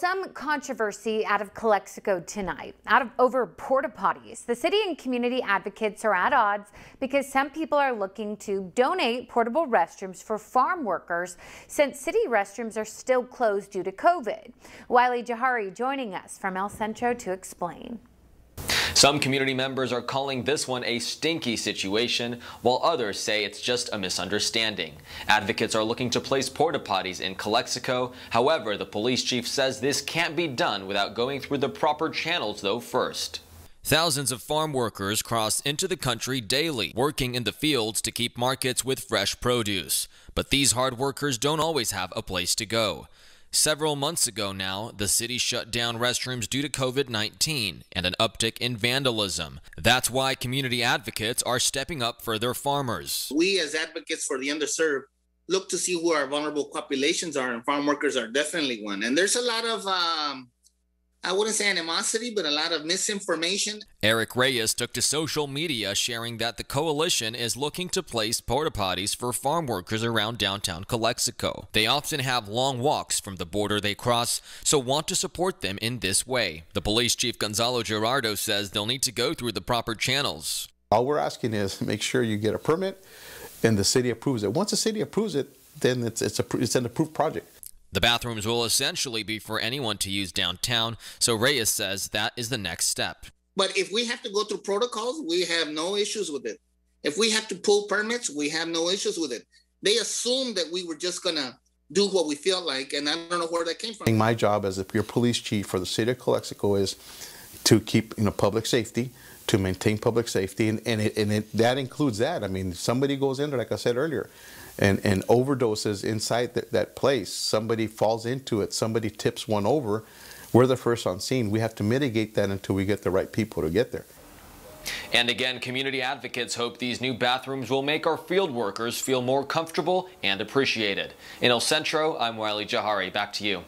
Some controversy out of Calexico tonight, out of over porta potties. The city and community advocates are at odds because some people are looking to donate portable restrooms for farm workers since city restrooms are still closed due to COVID. Wiley Jahari joining us from El Centro to explain. Some community members are calling this one a stinky situation, while others say it's just a misunderstanding. Advocates are looking to place porta potties in Calexico. However, the police chief says this can't be done without going through the proper channels though first. Thousands of farm workers cross into the country daily, working in the fields to keep markets with fresh produce. But these hard workers don't always have a place to go. Several months ago now, the city shut down restrooms due to COVID 19 and an uptick in vandalism. That's why community advocates are stepping up for their farmers. We, as advocates for the underserved, look to see who our vulnerable populations are, and farm workers are definitely one. And there's a lot of um, I wouldn't say animosity, but a lot of misinformation. Eric Reyes took to social media sharing that the coalition is looking to place porta potties for farm workers around downtown Calexico. They often have long walks from the border they cross, so want to support them in this way. The police chief Gonzalo Gerardo says they'll need to go through the proper channels. All we're asking is make sure you get a permit and the city approves it. Once the city approves it, then it's, it's, a, it's an approved project. The bathrooms will essentially be for anyone to use downtown, so Reyes says that is the next step. But if we have to go through protocols, we have no issues with it. If we have to pull permits, we have no issues with it. They assumed that we were just going to do what we feel like, and I don't know where that came from. My job as your police chief for the city of Calexico is to keep you know public safety, to maintain public safety, and, and, it, and it, that includes that. I mean, somebody goes in there, like I said earlier, and, and overdoses inside that, that place. Somebody falls into it, somebody tips one over. We're the first on scene. We have to mitigate that until we get the right people to get there. And again, community advocates hope these new bathrooms will make our field workers feel more comfortable and appreciated. In El Centro, I'm Wiley Jahari. Back to you.